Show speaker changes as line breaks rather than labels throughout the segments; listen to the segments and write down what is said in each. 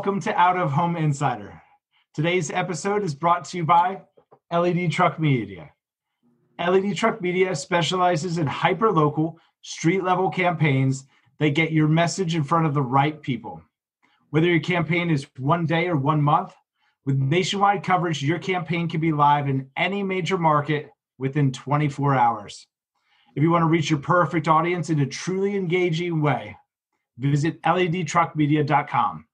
welcome to Out of Home Insider. Today's episode is brought to you by LED Truck Media. LED Truck Media specializes in hyper local, street level campaigns that get your message in front of the right people. Whether your campaign is one day or one month, with nationwide coverage, your campaign can be live in any major market within 24 hours. If you want to reach your perfect audience in a truly engaging way, visit ledtruckmedia.com.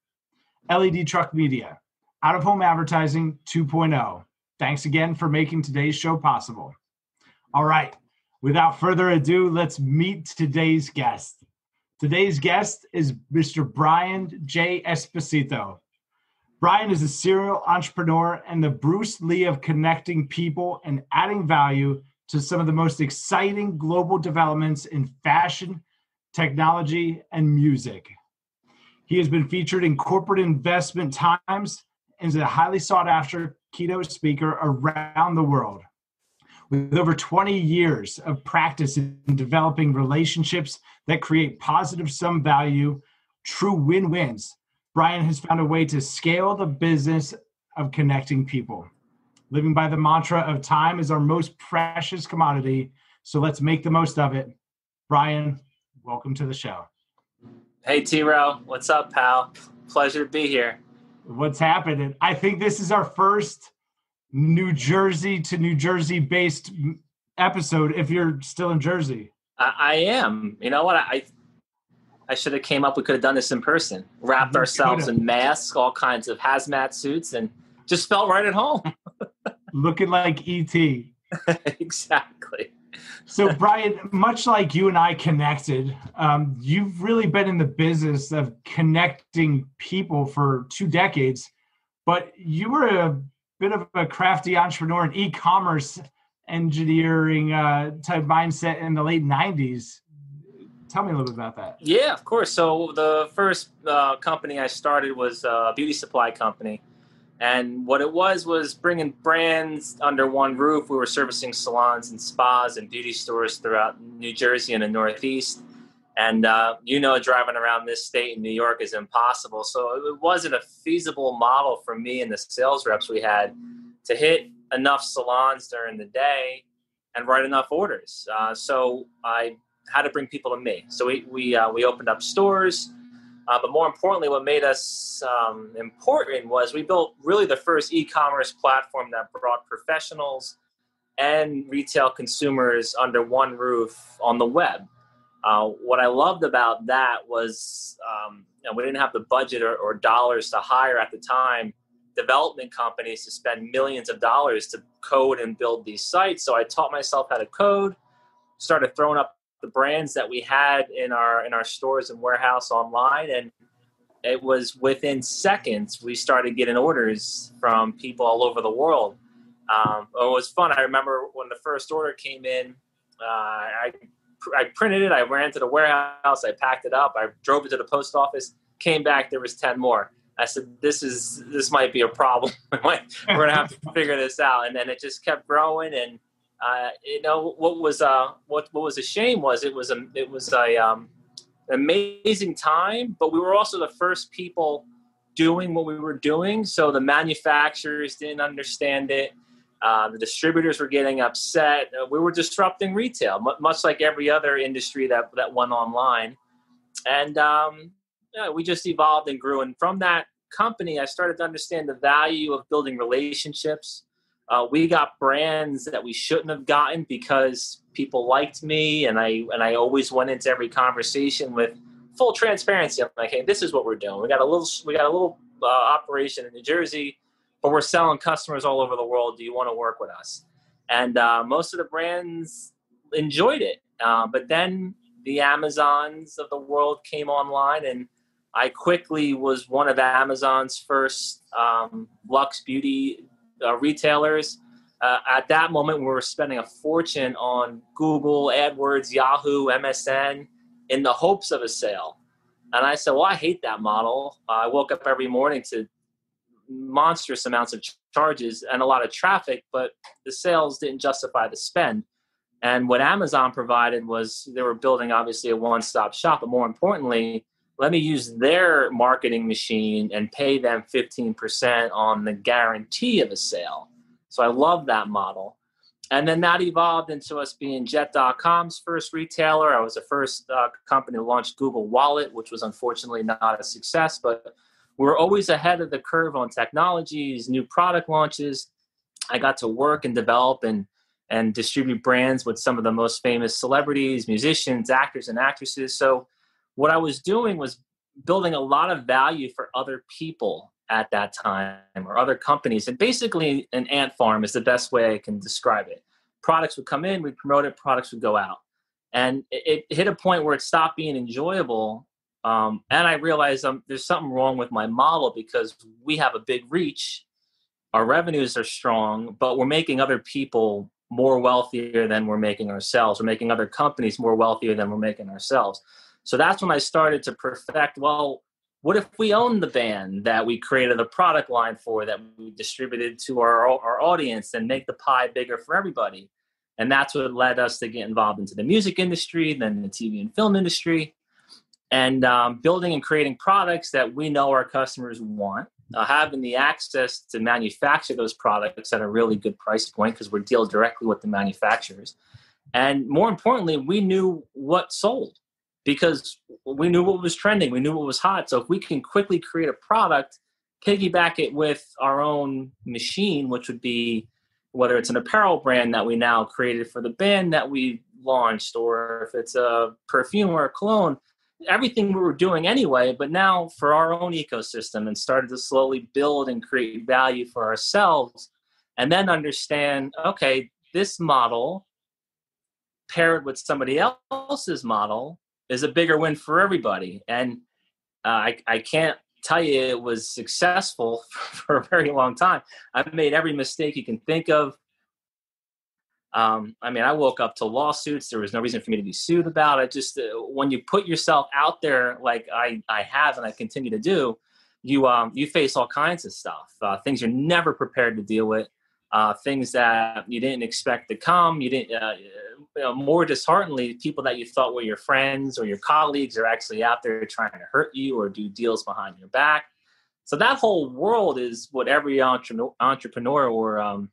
LED Truck Media, out of home advertising 2.0. Thanks again for making today's show possible. All right, without further ado, let's meet today's guest. Today's guest is Mr. Brian J. Esposito. Brian is a serial entrepreneur and the Bruce Lee of connecting people and adding value to some of the most exciting global developments in fashion, technology, and music. He has been featured in corporate investment times and is a highly sought after keynote speaker around the world. With over 20 years of practice in developing relationships that create positive sum value, true win wins, Brian has found a way to scale the business of connecting people. Living by the mantra of time is our most precious commodity, so let's make the most of it. Brian, welcome to the show.
Hey, T Row. What's up, pal? Pleasure to be here.
What's happening? I think this is our first New Jersey to New Jersey based episode if you're still in Jersey.
I, I am. You know what? I I should have came up. We could have done this in person. Wrapped you ourselves in masks, all kinds of hazmat suits, and just felt right at home.
Looking like ET.
exactly
so brian much like you and i connected um, you've really been in the business of connecting people for two decades but you were a bit of a crafty entrepreneur in e-commerce engineering uh, type mindset in the late 90s tell me a little bit about that.
Yeah of course. So the first uh, company i started was a beauty supply company and what it was was bringing brands under one roof. We were servicing salons and spas and beauty stores throughout New Jersey and the Northeast. And uh, you know, driving around this state in New York is impossible. So it wasn't a feasible model for me and the sales reps we had to hit enough salons during the day and write enough orders. Uh, so I had to bring people to me. So we we uh, we opened up stores uh, but more importantly, what made us um, important was we built really the first e-commerce platform that brought professionals and retail consumers under one roof on the web. Uh, what I loved about that was um, you know, we didn't have the budget or, or, dollars to hire at the time development companies to spend millions of dollars to code and build these sites. So I taught myself how to code, started throwing up the brands that we had in our in our stores and warehouse online and it was within seconds we started getting orders from people all over the world. Um, it was fun. I remember when the first order came in uh, I, I printed it i ran to the warehouse i packed it up i drove it to the post office came back there was 10 more. I said this is this might be a problem. We're gonna have to figure this out. And then it just kept growing and uh, you know what was uh, what what was a shame was it was a it was a um, amazing time, but we were also the first people doing what we were doing. So the manufacturers didn't understand it. Uh, the distributors were getting upset. Uh, we were disrupting retail, m- much like every other industry that that went online. And um, yeah, we just evolved and grew. And from that company, I started to understand the value of building relationships uh, we got brands that we shouldn't have gotten because people liked me, and I and I always went into every conversation with full transparency. I'm like, hey, this is what we're doing. We got a little we got a little uh, operation in New Jersey, but we're selling customers all over the world. Do you want to work with us? And uh, most of the brands enjoyed it, uh, but then the Amazons of the world came online and. I quickly was one of Amazon's first um, Lux Beauty uh, retailers. Uh, at that moment, we were spending a fortune on Google, AdWords, Yahoo, MSN in the hopes of a sale. And I said, Well, I hate that model. Uh, I woke up every morning to monstrous amounts of charges and a lot of traffic, but the sales didn't justify the spend. And what Amazon provided was they were building obviously a one stop shop, but more importantly, let me use their marketing machine and pay them 15% on the guarantee of a sale. So I love that model. And then that evolved into us being Jet.com's first retailer. I was the first uh, company to launch Google Wallet, which was unfortunately not a success, but we're always ahead of the curve on technologies, new product launches. I got to work and develop and and distribute brands with some of the most famous celebrities, musicians, actors, and actresses. So what I was doing was building a lot of value for other people at that time or other companies. And basically, an ant farm is the best way I can describe it. Products would come in, we'd promote it, products would go out. And it, it hit a point where it stopped being enjoyable. Um, and I realized um, there's something wrong with my model because we have a big reach, our revenues are strong, but we're making other people more wealthier than we're making ourselves. We're making other companies more wealthier than we're making ourselves. So that's when I started to perfect well, what if we own the band that we created a product line for that we distributed to our, our audience and make the pie bigger for everybody? And that's what led us to get involved into the music industry, then the TV and film industry, and um, building and creating products that we know our customers want. Uh, having the access to manufacture those products at a really good price point because we deal directly with the manufacturers. And more importantly, we knew what sold because we knew what was trending, we knew what was hot. So if we can quickly create a product, piggyback it with our own machine, which would be whether it's an apparel brand that we now created for the band that we launched, or if it's a perfume or a cologne, everything we were doing anyway, but now for our own ecosystem and started to slowly build and create value for ourselves and then understand okay, this model paired with somebody else's model is a bigger win for everybody. And uh, I, I can't tell you it was successful for a very long time. I've made every mistake you can think of. Um, I mean, I woke up to lawsuits. There was no reason for me to be sued about it. Just uh, when you put yourself out there, like I, I have and I continue to do, you um, you face all kinds of stuff, uh, things you're never prepared to deal with, uh, things that you didn't expect to come. You didn't uh, you know, more dishearteningly, people that you thought were your friends or your colleagues are actually out there trying to hurt you or do deals behind your back. So that whole world is what every entrepreneur, entrepreneur or um,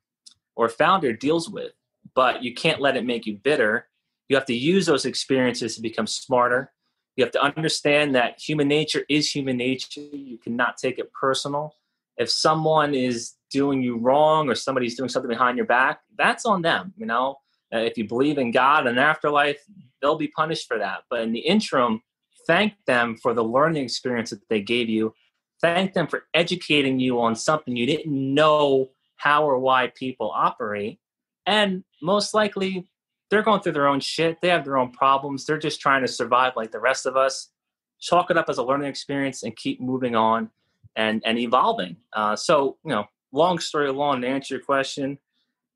or founder deals with. But you can't let it make you bitter. You have to use those experiences to become smarter. You have to understand that human nature is human nature. You cannot take it personal. If someone is doing you wrong or somebody's doing something behind your back, that's on them. You know, uh, if you believe in God and afterlife, they'll be punished for that. But in the interim, thank them for the learning experience that they gave you. Thank them for educating you on something you didn't know how or why people operate. And most likely, they're going through their own shit. They have their own problems. They're just trying to survive like the rest of us. Chalk it up as a learning experience and keep moving on and, and evolving. Uh, so, you know, long story long, to answer your question,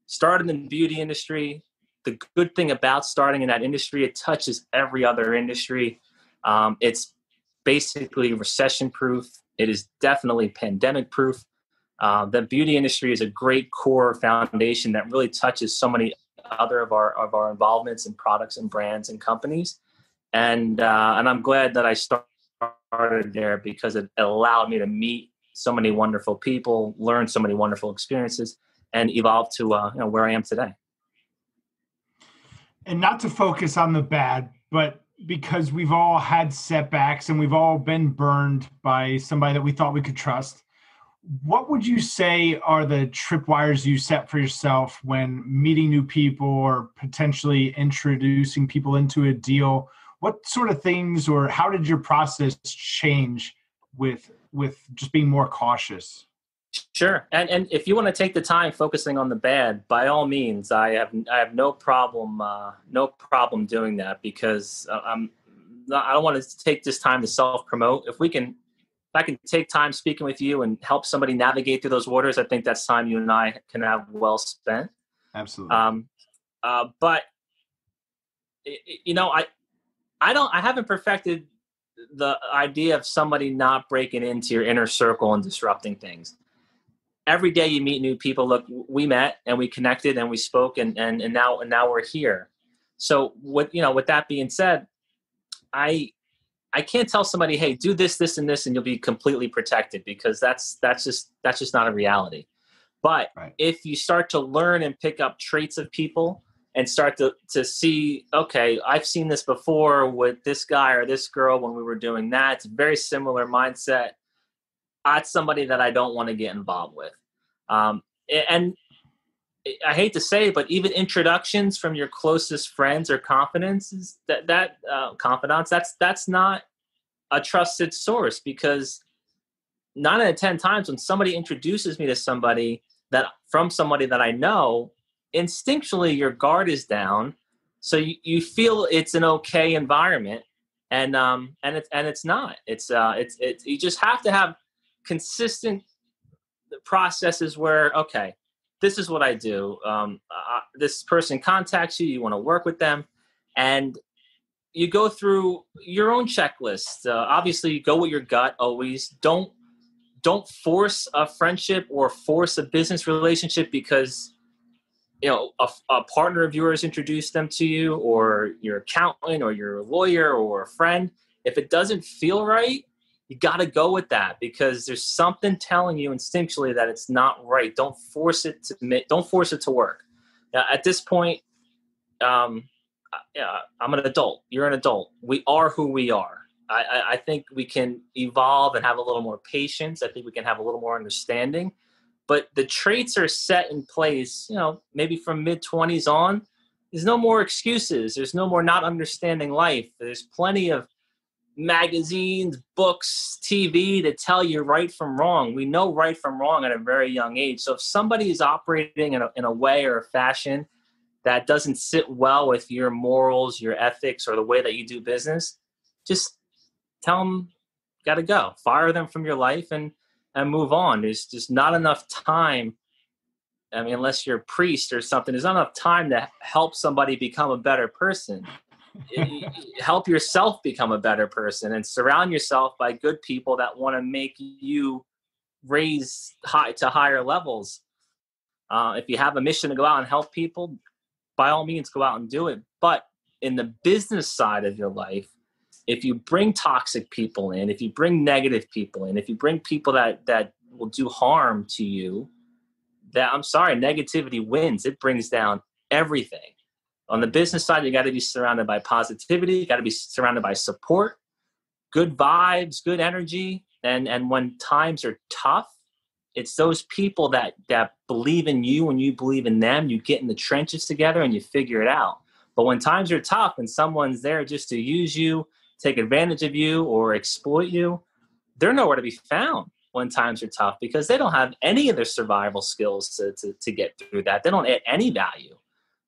started in the beauty industry, the good thing about starting in that industry, it touches every other industry. Um, it's basically recession proof. It is definitely pandemic proof. Uh, the beauty industry is a great core foundation that really touches so many other of our of our involvements in products and brands and companies. And uh, and I'm glad that I started there because it allowed me to meet so many wonderful people, learn so many wonderful experiences, and evolve to uh, you know where I am today
and not to focus on the bad, but because we've all had setbacks and we've all been burned by somebody that we thought we could trust. What would you say are the tripwires you set for yourself when meeting new people or potentially introducing people into a deal? What sort of things or how did your process change with with just being more cautious?
Sure, and and if you want to take the time focusing on the bad, by all means, I have I have no problem uh, no problem doing that because uh, I'm I don't want to take this time to self promote. If we can, if I can take time speaking with you and help somebody navigate through those waters, I think that's time you and I can have well spent.
Absolutely.
Um, uh, but you know, I I don't I haven't perfected the idea of somebody not breaking into your inner circle and disrupting things every day you meet new people look we met and we connected and we spoke and and, and now and now we're here so what you know with that being said i I can't tell somebody, hey, do this, this, and this, and you'll be completely protected because that's that's just that's just not a reality. But right. if you start to learn and pick up traits of people and start to, to see, okay, I've seen this before with this guy or this girl when we were doing that. It's very similar mindset. That's somebody that I don't want to get involved with. Um, and I hate to say it, but even introductions from your closest friends or confidences that that uh, confidants that's that's not a trusted source because nine out of ten times when somebody introduces me to somebody that from somebody that I know, instinctually your guard is down, so you, you feel it's an okay environment, and um and it's and it's not. It's uh it's it's you just have to have consistent processes where okay this is what I do. Um, uh, this person contacts you, you want to work with them, and you go through your own checklist. Uh, obviously, go with your gut always. Don't don't force a friendship or force a business relationship because you know a, a partner of yours introduced them to you, or your accountant, or your lawyer, or a friend. If it doesn't feel right, you got to go with that because there's something telling you instinctually that it's not right. Don't force it to don't force it to work. Now, at this point, um, yeah, I'm an adult. You're an adult. We are who we are. I, I, I think we can evolve and have a little more patience. I think we can have a little more understanding. But the traits are set in place. You know, maybe from mid 20s on. There's no more excuses. There's no more not understanding life. There's plenty of magazines, books, TV to tell you right from wrong. We know right from wrong at a very young age. So if somebody is operating in a, in a way or a fashion that doesn't sit well with your morals, your ethics, or the way that you do business, just tell them, got to go. Fire them from your life and and move on. There's just not enough time. I mean, unless you're a priest or something, there's not enough time to help somebody become a better person help yourself become a better person and surround yourself by good people that want to make you raise high to higher levels. Uh, if you have a mission to go out and help people, by all means, go out and do it. But in the business side of your life, if you bring toxic people in, if you bring negative people in, if you bring people that that will do harm to you, that I'm sorry, negativity wins. It brings down everything. On the business side, you got to be surrounded by positivity. You got to be surrounded by support, good vibes, good energy. And and when times are tough, it's those people that that believe in you and you believe in them. You get in the trenches together and you figure it out. But when times are tough and someone's there just to use you, take advantage of you, or exploit you, they're nowhere to be found when times are tough because they don't have any of their survival skills to, to, to get through that. They don't add any value.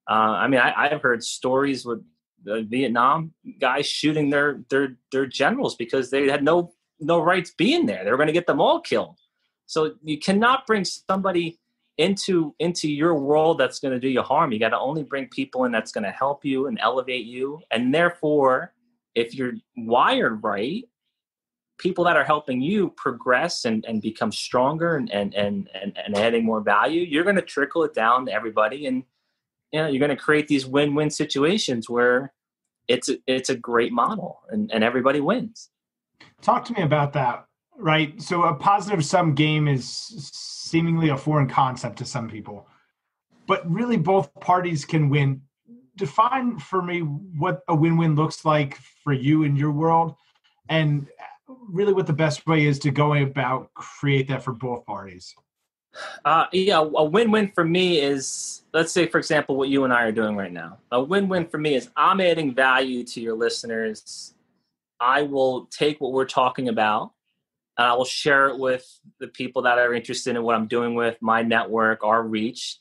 Uh, I mean, I, have heard stories with the Vietnam guys shooting their their their generals because they had no no rights being there. They were going to get them all killed. So you cannot bring somebody into into your world that's going to do you harm. You got to only bring people in that's going to help you and elevate you. And therefore, if you're wired right, people that are helping you progress and, and become stronger and, and, and, and adding more value, you're going to trickle it down to everybody. And you know, you're going to create these win-win situations where it's a, it's a great model and, and everybody wins.
Talk to me about that. Right. So a positive sum game is seemingly a foreign concept to some people, but really both parties can win. Define for me what a win-win looks like for you in your world, and really what the best way is to go about create that for both parties.
Uh, yeah, a win-win for me is let's say, for example, what you and I are doing right now. A win-win for me is I'm adding value to your listeners. I will take what we're talking about and I will share it with the people that are interested in what I'm doing with my network, our reach,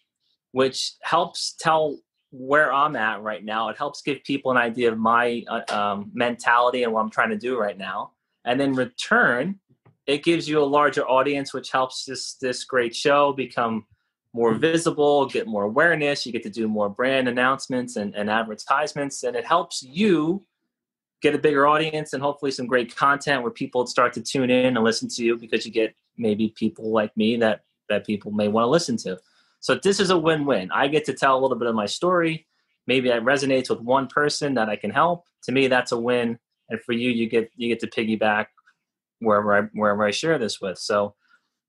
which helps tell where I'm at right now. It helps give people an idea of my uh, um, mentality and what I'm trying to do right now. And then return, it gives you a larger audience, which helps this this great show become more visible, get more awareness. You get to do more brand announcements and, and advertisements, and it helps you get a bigger audience and hopefully some great content where people start to tune in and listen to you because you get maybe people like me that that people may want to listen to. So this is a win-win. I get to tell a little bit of my story. Maybe it resonates with one person that I can help. To me, that's a win. and for you, you get you get to piggyback wherever I wherever I share this with. So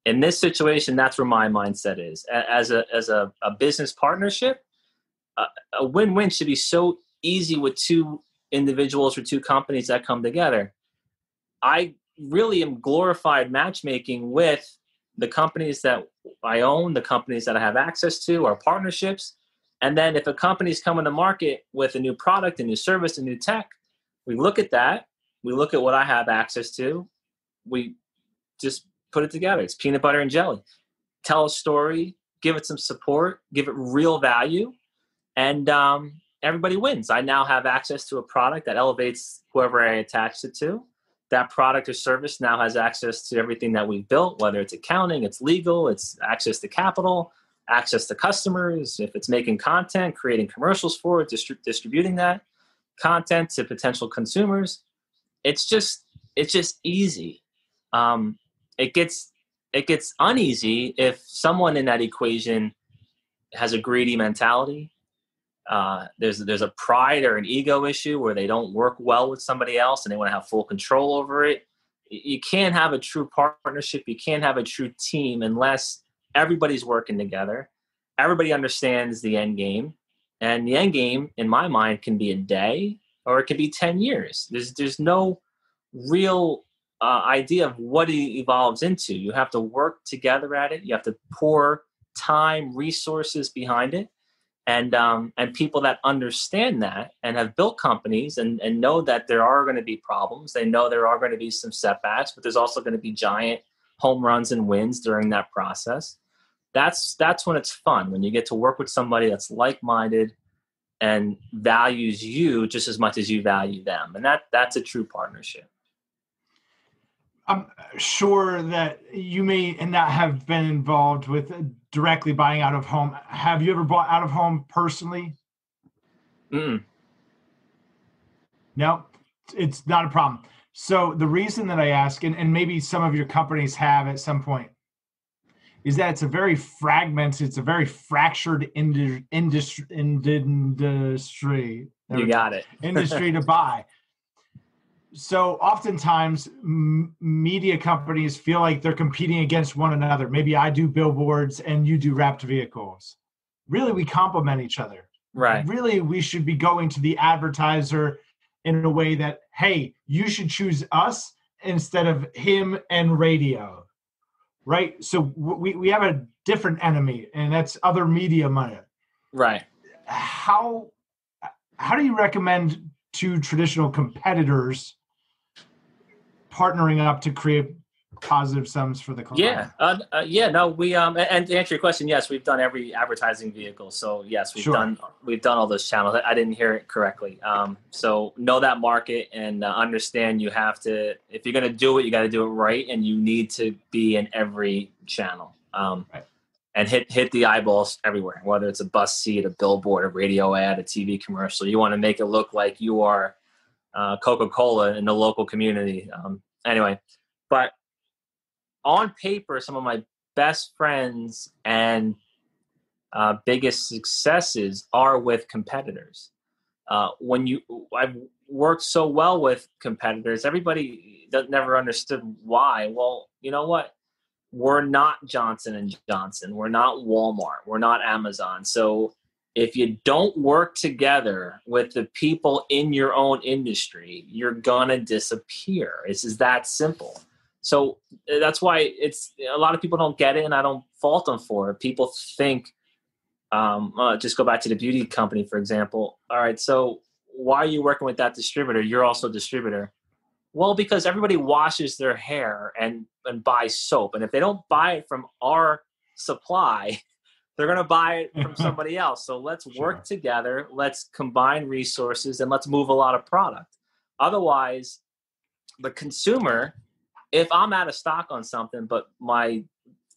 in this situation, that's where my mindset is. As a as a, a business partnership, a, a win-win should be so easy with two individuals or two companies that come together. I really am glorified matchmaking with the companies that I own, the companies that I have access to, our partnerships. And then if a company's coming to market with a new product, a new service, a new tech, we look at that, we look at what I have access to, we just put it together. It's peanut butter and jelly. Tell a story, give it some support, give it real value, and um, everybody wins. I now have access to a product that elevates whoever I attach it to. That product or service now has access to everything that we've built, whether it's accounting, it's legal, it's access to capital, access to customers, if it's making content, creating commercials for it, distri- distributing that content to potential consumers. It's just it's just easy. Um, it gets it gets uneasy if someone in that equation has a greedy mentality. Uh, there's there's a pride or an ego issue where they don't work well with somebody else and they want to have full control over it. You can't have a true partnership. You can't have a true team unless everybody's working together. Everybody understands the end game, and the end game, in my mind, can be a day or it can be ten years. There's there's no real uh, idea of what it evolves into. You have to work together at it. You have to pour time, resources behind it, and um, and people that understand that and have built companies and and know that there are going to be problems. They know there are going to be some setbacks, but there's also going to be giant home runs and wins during that process. That's that's when it's fun when you get to work with somebody that's like minded and values you just as much as you value them, and that that's a true partnership.
I'm sure that you may and not have been involved with directly buying out of home. Have you ever bought out of home personally?
Mm.
No, it's not a problem. So the reason that I ask, and, and maybe some of your companies have at some point, is that it's a very fragmented, it's a very fractured industry. Industry. industry
you got it.
industry to buy so oftentimes m- media companies feel like they're competing against one another. Maybe i do billboards and you do wrapped vehicles. Really we complement each other.
Right.
Really we should be going to the advertiser in a way that hey you should choose us instead of him and radio. Right? So we, we have a different enemy and that's other media money.
Right.
How how do you recommend to traditional competitors partnering up to create positive sums for the
client. Yeah, uh, uh, yeah. No, we um, and to answer your question, yes, we've done every advertising vehicle. So yes, we've sure. done we've done all those channels. I didn't hear it correctly. Um, so know that market and uh, understand you have to if you're going to do it, you got to do it right, and you need to be in every channel. Um, right. And hit hit the eyeballs everywhere, whether it's a bus seat, a billboard, a radio ad, a TV commercial. You want to make it look like you are uh, Coca-Cola in the local community. Um, anyway, but on paper, some of my best friends and uh, biggest successes are with competitors. Uh, when you, I've worked so well with competitors. Everybody that never understood why. Well, you know what? We're not Johnson and Johnson. We're not Walmart. We're not Amazon. So if you don't work together with the people in your own industry, you're gonna disappear. It's just that simple. So uh, that's why it's a lot of people don't get it, and I don't fault them for it. People think, um, uh, just go back to the beauty company, for example. All right, so why are you working with that distributor? You're also a distributor. Well, because everybody washes their hair and and buys soap, and if they don't buy it from our supply, they're going to buy it from somebody else. So let's sure. work together, let's combine resources, and let's move a lot of product. Otherwise, the consumer, if I'm out of stock on something, but my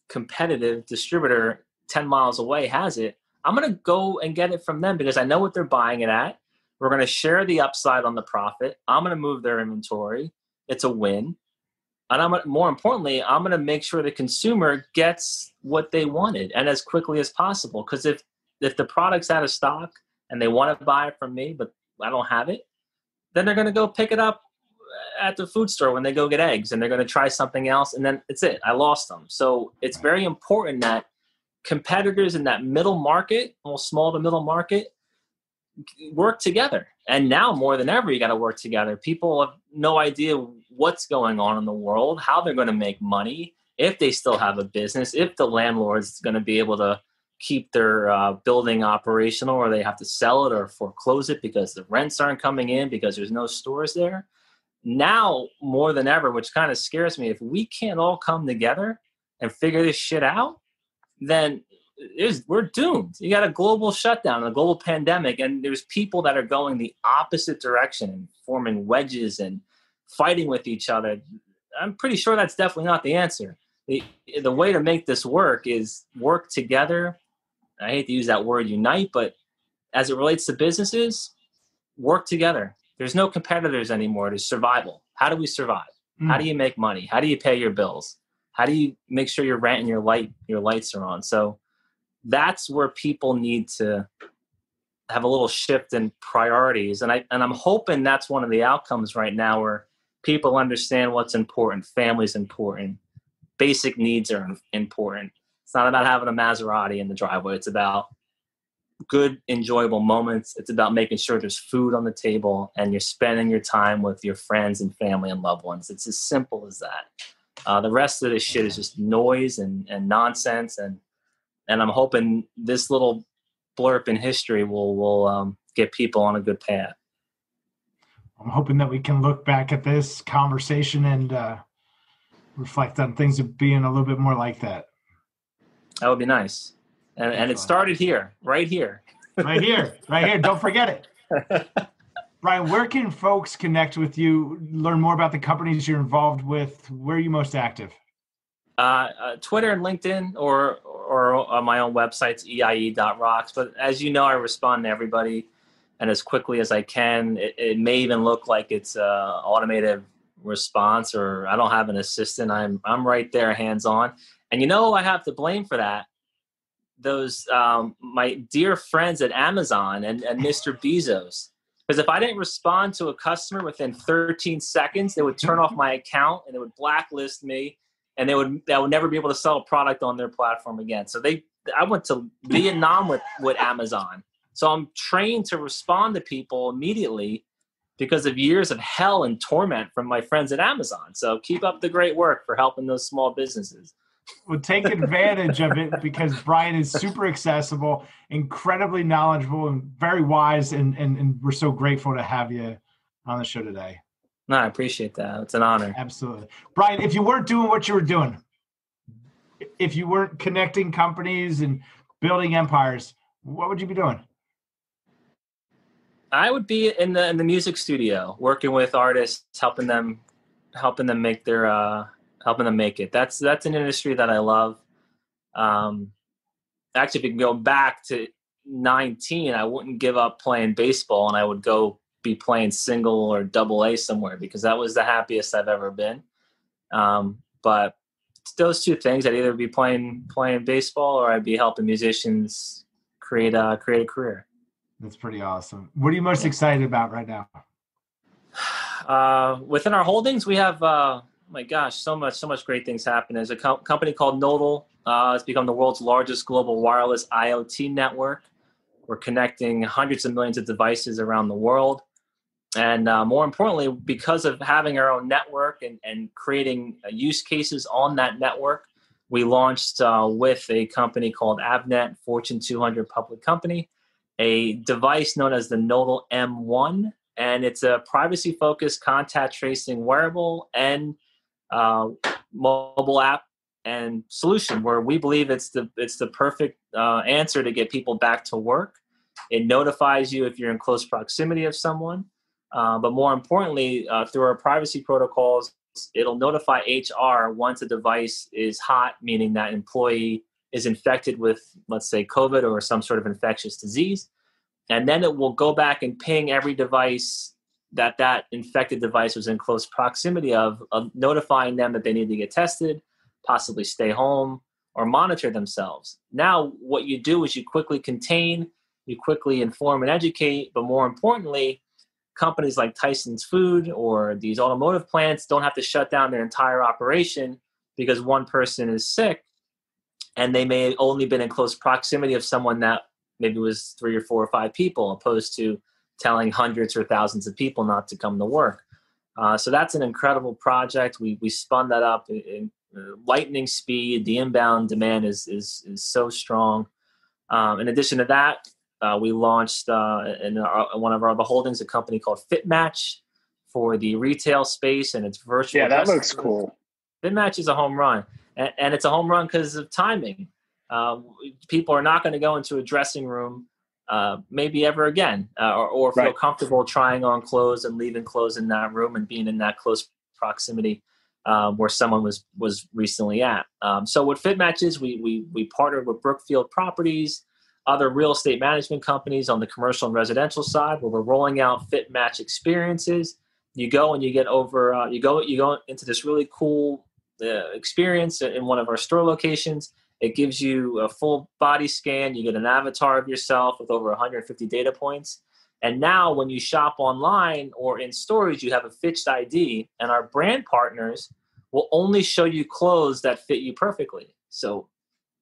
competitive distributor 10 miles away has it, I'm going to go and get it from them because I know what they're buying it at. We're going to share the upside on the profit. I'm going to move their inventory. It's a win and I'm more importantly, I'm going to make sure the consumer gets what they wanted and as quickly as possible. Because if if the product's out of stock and they want to buy it from me, but I don't have it, then they're going to go pick it up at the food store when they go get eggs and they're going to try something else and then it's it. I lost them. So it's very important that competitors in that middle market, almost small to middle market, work together. And now more than ever, you got to work together. People have no idea what's going on in the world, how they're going to make money, if they still have a business, if the landlord's going to be able to keep their uh, building operational or they have to sell it or foreclose it because the rents aren't coming in because there's no stores there. Now, more than ever, which kind of scares me, if we can't all come together and figure this shit out, then we're doomed. You got a global shutdown, a global pandemic, and there's people that are going the opposite direction and forming wedges and fighting with each other. I'm pretty sure that's definitely not the answer. The, the way to make this work is work together I hate to use that word unite, but as it relates to businesses, work together. There's no competitors anymore. There's survival. How do we survive? Mm. How do you make money? How do you pay your bills? How do you make sure your rent and your light your lights are on? So that's where people need to have a little shift in priorities. And I and I'm hoping that's one of the outcomes right now where people understand what's important. Family's important. Basic needs are important. It's not about having a Maserati in the driveway. It's about good, enjoyable moments. It's about making sure there's food on the table and you're spending your time with your friends and family and loved ones. It's as simple as that. Uh, the rest of this shit is just noise and, and nonsense. And, and I'm hoping this little blurb in history will, will um, get people on a good path.
I'm hoping that we can look back at this conversation and uh, reflect on things of being a little bit more like that.
That would be nice. And, and it started here, right here.
right here, right here. Don't forget it. Brian, where can folks connect with you, learn more about the companies you're involved with? Where are you most active?
Uh, uh, Twitter and LinkedIn, or or on my own websites, eie.rocks. But as you know, I respond to everybody, and as quickly as I can. It, it may even look like it's a automated response, or I don't have an assistant. I'm I'm right there, hands on. And you know I have to blame for that? Those um, my dear friends at Amazon and, and Mr. Bezos. Because if I didn't respond to a customer within 13 seconds, they would turn off my account and they would blacklist me, and they would I would never be able to sell a product on their platform again. So they I went to Vietnam with with Amazon. So I'm trained to respond to people immediately because of years of hell and torment from my friends at Amazon. So keep up the great work for helping those small businesses
would take advantage of it because Brian is super accessible, incredibly knowledgeable, and very wise. And, and, and we're so grateful to have you on the show today.
No, I appreciate that. It's an honor.
Absolutely. Brian, if you weren't doing what you were doing, if you weren't connecting companies and building empires, what would you be doing?
I would be in the in the music studio, working with artists, helping them helping them make their uh, helping them make it. That's that's an industry that I love. Um, actually, if you can go back to 19, I wouldn't give up playing baseball, and I would go be playing single or double A somewhere because that was the happiest I've ever been. Um, but those two things, I'd either be playing playing baseball or I'd be helping musicians create a create a career.
That's pretty awesome. What are you most excited about right now?
Uh, within our holdings, we have uh, my gosh, so much, so much great things happen. There's a co- company called Nodle. Uh, it's become the world's largest global wireless IoT network. We're connecting hundreds of millions of devices around the world. And uh, more importantly, because of having our own network and, and creating uh, use cases on that network, we launched uh, with a company called Avnet, Fortune 200 public company, a device known as the Nodle M1. And it's a privacy focused contact tracing wearable and uh, mobile app and solution where we believe it's the it's the perfect uh, answer to get people back to work. It notifies you if you're in close proximity of someone, uh, but more importantly, uh, through our privacy protocols, it'll notify HR once a device is hot, meaning that employee is infected with, let's say, COVID or some sort of infectious disease, and then it will go back and ping every device that that infected device was in close proximity of, of notifying them that they need to get tested, possibly stay home, or monitor themselves. Now, what you do is you quickly contain, you quickly inform and educate, but more importantly, companies like Tyson's Food or these automotive plants don't have to shut down their entire operation because one person is sick and they may only been in close proximity of someone that maybe was three or four or five people opposed to telling hundreds or thousands of people not to come to work. Uh, so that's an incredible project. We, we spun that up in, in uh, lightning speed. The inbound demand is, is, is so strong. Um, in addition to that uh, we launched uh, in our, one of our other holdings a company called FitMatch for the retail space and its virtual.
Yeah, that looks cool.
FitMatch is a home run, and, and it's a home run because of timing. Uh, people are not going to go into a dressing room uh, maybe ever again, uh, or, or, feel right. comfortable trying on clothes and leaving clothes in that room and being in that close proximity um, where someone was was recently at. Um, so what FitMatch is, we we we partnered with Brookfield Properties other real estate management companies on the commercial and residential side where we're rolling out FitMatch experiences. You go and you get over uh, you go you go into this really cool uh, experience in one of our store locations. It gives you a full body scan. You get an avatar of yourself with over 150 data points. And now when you shop online or in stores you have a FitMatch id and our brand partners will only show you clothes that fit you perfectly. So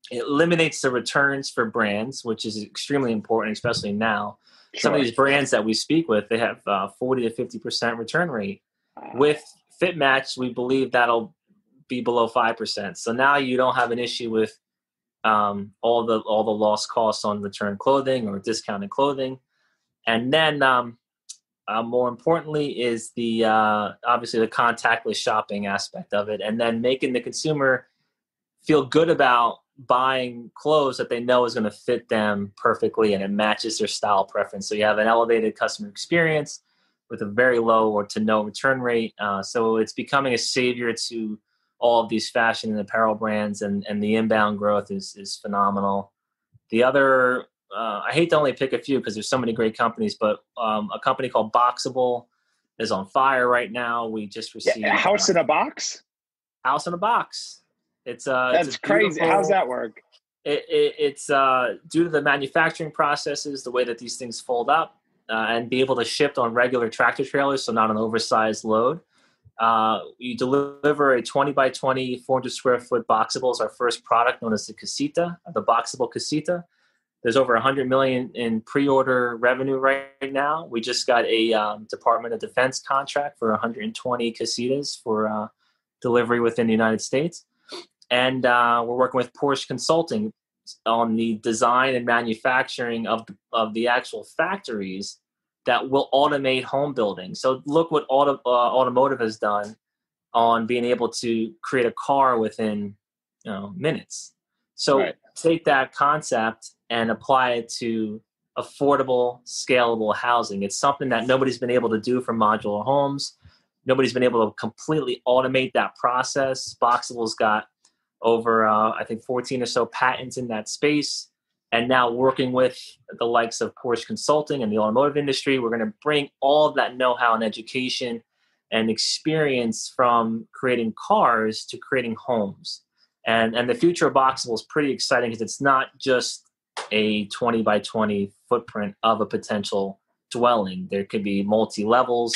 it eliminates the returns for brands, which is extremely important, especially now. Sure. Some of these brands that we speak with, they have uh, 40 to 50% return rate. With FitMatch, we believe that'll be below 5%. So now you don't have an issue with um, all the all the lost costs on return clothing or discounted clothing. And then um, uh, more importantly is the uh, obviously the contactless shopping aspect of it and then making the consumer feel good about buying clothes that they know is going to fit them perfectly and it matches their style preference. So you have an elevated customer experience with a very low or to no return rate. Uh, so it's becoming a savior to all of these fashion and apparel brands, and, and the inbound growth is, is phenomenal. The other, uh, I hate to only pick a few because there's so many great companies, but um, a company called Boxabl is on fire right now. We just received
yeah, House uh, in a Box.
House in a Box. It's uh,
that's
it's
crazy. How's that work?
It, it, it's uh, due to the manufacturing processes, the way that these things fold up, uh, and be able to ship on regular tractor trailers, so not an oversized load. Uh, you deliver a 20 by 20, 400 square foot Boxabl is our first product known as the Casita, the Boxabl Casita. There's over 100 million in pre-order revenue right now. We just got a um, Department of Defense contract for 120 Casitas for uh, delivery within the United States and uh, we're working with Porsche Consulting on the design and manufacturing of of the actual factories that will automate home building. So look what auto, uh, automotive has done on being able to create a car within you know, minutes. So right. take that concept and apply it to affordable, scalable housing. It's something that nobody's been able to do for modular homes. Nobody's been able to completely automate that process. Boxabl's got over uh, I think 14 or so patents in that space. And now working with the likes of Porsche Consulting and the automotive industry, we're going to bring all of that know-how and education and experience from creating cars to creating homes. And and the future of Boxabl is pretty exciting because it's not just a 20 by 20 footprint of a potential dwelling. There could be multi levels.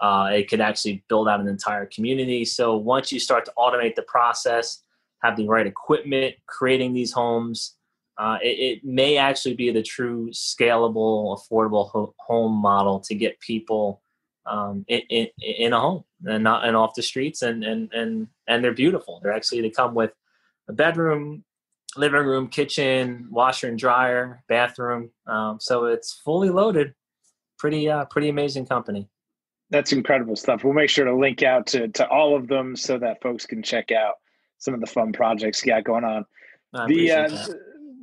Uh, it could actually build out an entire community. So once you start to automate the process, have the right equipment, creating these homes. Uh, it, it, may actually be the true scalable, affordable ho- home model to get people um, in, in, in, a home and not and off the streets, and and and and they're beautiful. They're actually they come with a bedroom, living room, kitchen, washer and dryer, bathroom. Um, so it's fully loaded. Pretty uh, pretty amazing company.
That's incredible stuff. We'll make sure to link out to to all of them so that folks can check out some of the fun projects you got going on. The, uh,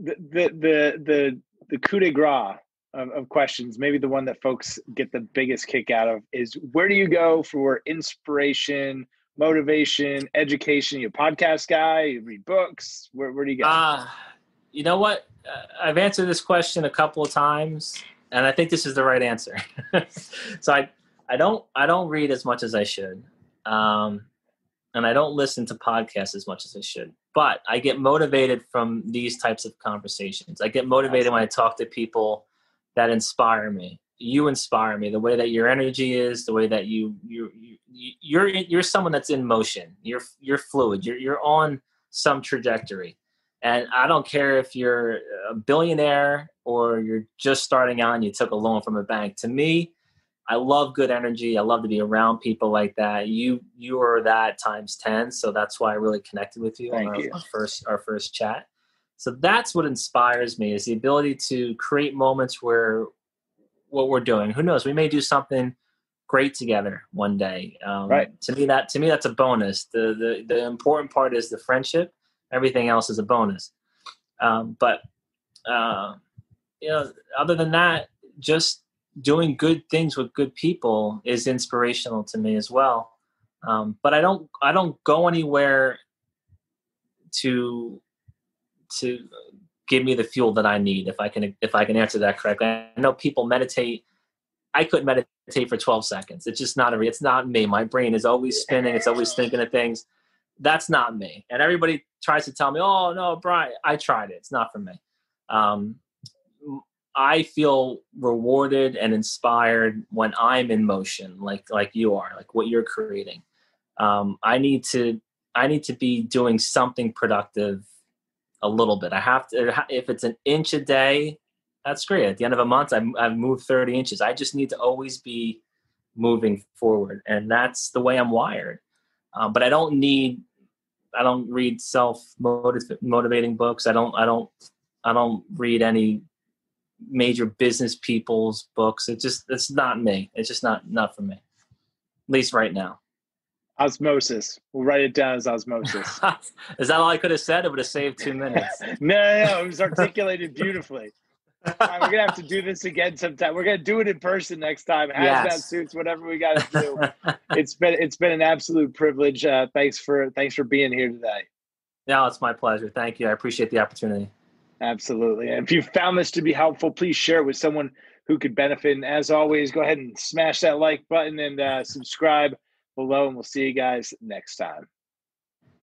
the, the the the the coup de grace of, of, questions, maybe the one that folks get the biggest kick out of is where do you go for inspiration, motivation, education? You a podcast guy? You read books? Where where do you go?
Uh, you know what? Uh, I've answered this question a couple of times, and I think this is the right answer. so I I don't I don't read as much as I should. Um, and I don't listen to podcasts as much as I should. But I get motivated from these types of conversations. I get motivated when I talk to people that inspire me. you inspire me. The way that your energy is, the way that you you you you're you're someone that's in motion. You're you're fluid. You're you're on some trajectory. And I don't care if you're a billionaire or you're just starting out and you took a loan from a bank. To me, I love good energy. I love to be around people like that. You you are that times ten, so that's why I really connected with you
Thank
on our,
you.
our first our first chat. So that's what inspires me is the ability to create moments where what we're doing. Who knows? We may do something great together one day. Um,
right.
To me, that to me that's a bonus. The the the important part is the friendship Everything else is a bonus. Um, but uh, you know, other than that, just doing good things with good people is inspirational to me as well. Um, but I don't I don't go anywhere to to give me the fuel that I need if I can if I can answer that correctly. I know people meditate. I couldn't meditate for 12 seconds. It's just not a it's not me. My brain is always spinning. It's always thinking of things that's not me. And everybody tries to tell me, oh, no, Brian, I tried it. It's not for me. Um, I feel rewarded and inspired when I'm in motion, like like you are, like what you're creating. Um, I need to I need to be doing something productive a little bit. I have to if it's an inch a day, that's great. At the end of a month, I've, I've moved 30 inches. I just need to always be moving forward, and that's the way I'm wired. Um, but I don't need I don't read self motivating books. I don't I don't I don't read any major business people's books. It just it's not me. It's just not not for me. At least right now.
Osmosis. We'll write it down as osmosis.
Is that all I could have said? It would have saved two minutes.
no, no, no, it was articulated beautifully right, we're gonna have to do this again sometime. We're gonna do it in person next time. Hazmat yes. suits, whatever we got to do. it's been it's been an absolute privilege. Uh, thanks for thanks for being here today.
Yeah, it's my pleasure. Thank you. I appreciate the opportunity.
Absolutely. And if you found this to be helpful, please share it with someone who could benefit. And as always, go ahead and smash that like button and uh, subscribe below, and we'll see you guys next time.